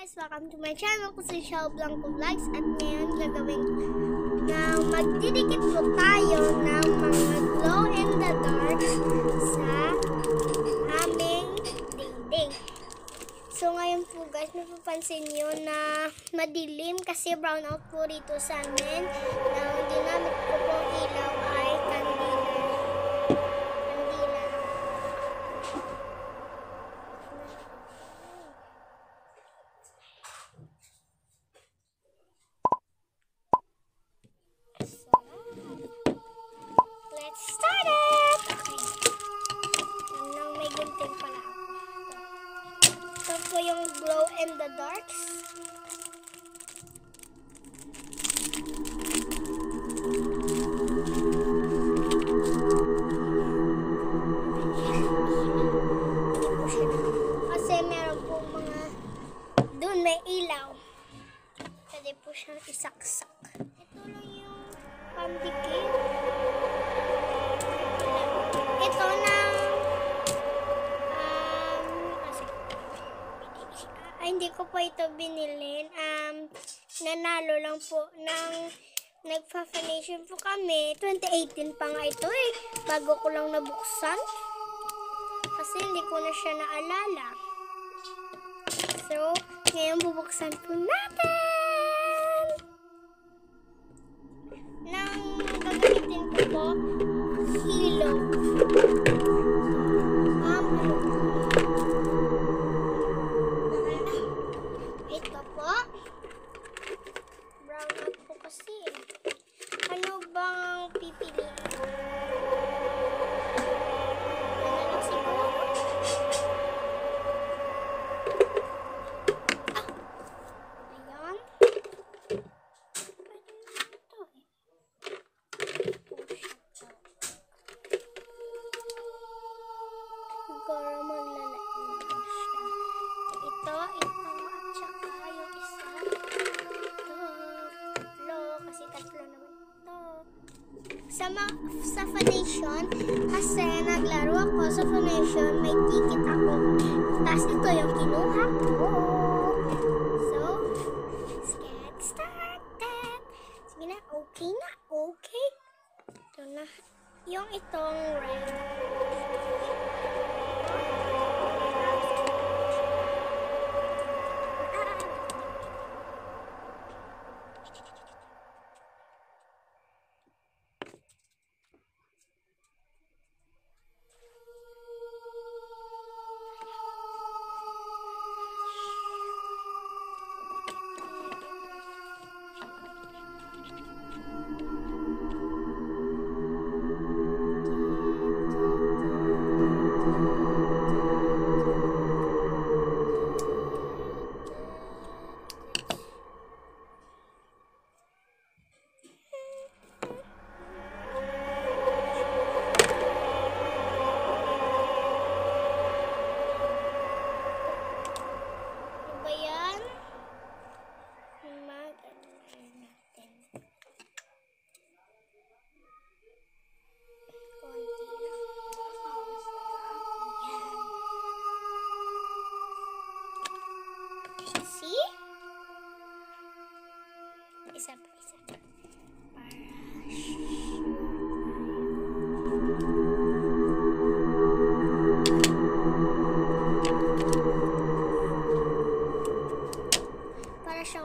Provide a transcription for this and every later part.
guys! Welcome to my channel ko si Shell Blanco Vlogs at ngayon gagawin na magdidikit po tayo ng mga glow in the dark sa aming dingding. So ngayon po guys, mapapansin nyo na madilim kasi brown out po rito sa amin. Na ang ginamit ko pong ilaw ay Pwede po siyang isaksak. Ito lang yung pandikit. Ito na um, kasi, ah, hindi ko pa ito binilin. Um, nanalo lang po ng nagpa-foundation po kami. 2018 pa nga ito eh. Bago ko lang nabuksan. Kasi hindi ko na siya naalala. So, ngayon bubuksan po natin! Hilo. Sa, ma- sa foundation, kasi naglaro ako sa foundation, may ticket ako. Tapos ito yung kinuha ko. So, let's get started. Sige na, okay na, okay. Ito na. Yung itong red.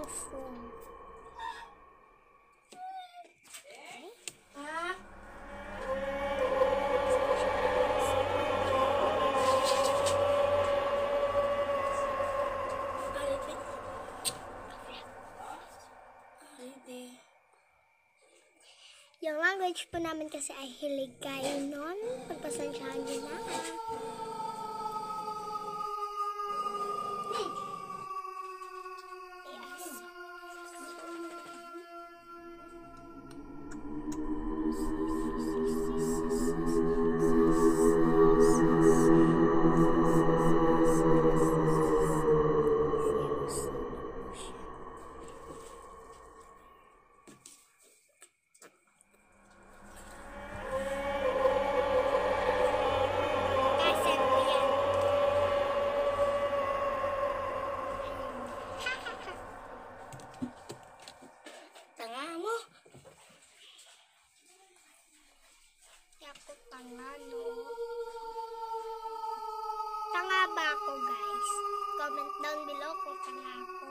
Siyang. Ah. Yung language po namin kasi ay Hiligay nun. Pagpasensyahan ba ako, guys? Comment down below kung tanga ako.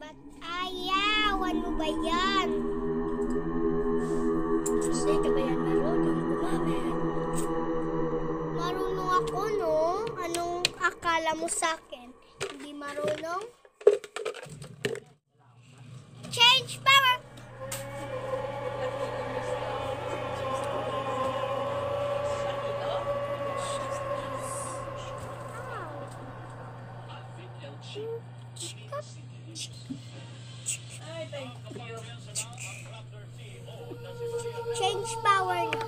Ba't ayaw? Ano ba yan? Kasi ka ba yan marunong gumamit? Marunong ako, no? Anong akala mo sa akin? Hindi marunong? Change power! Change power.